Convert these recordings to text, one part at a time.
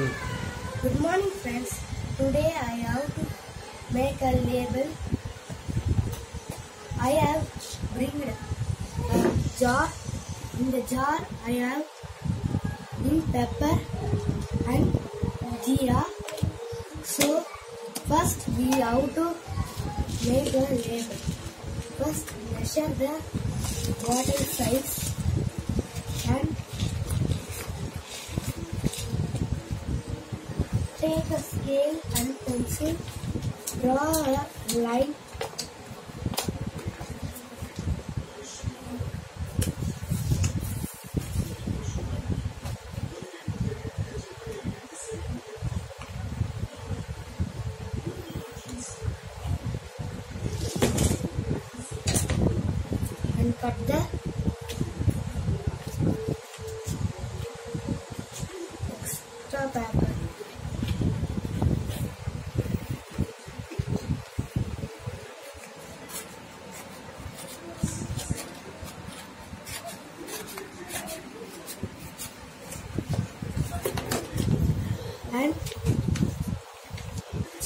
Good morning friends. Today I have to make a label. I have bring a jar. In the jar I have in pepper and jeera. So first we have to make a label. First measure the bottle size and Take a scale and pencil, draw a line. And cut the extra paper. And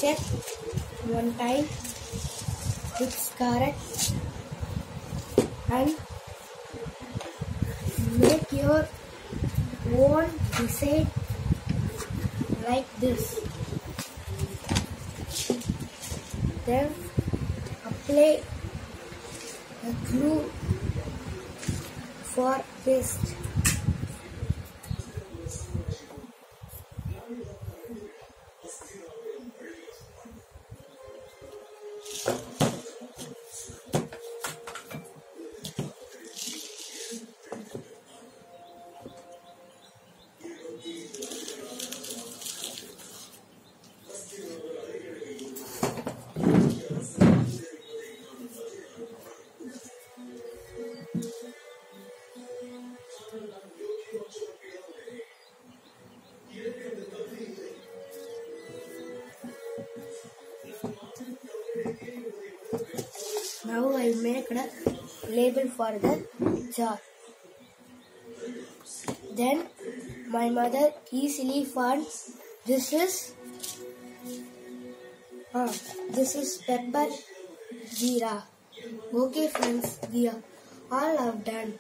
check. One time. It's correct. And make your own design like this. Then apply a glue for paste Now I make a label for the jar. Then my mother easily found this is ah, this is pepper jeera. Okay friends, we are all have done.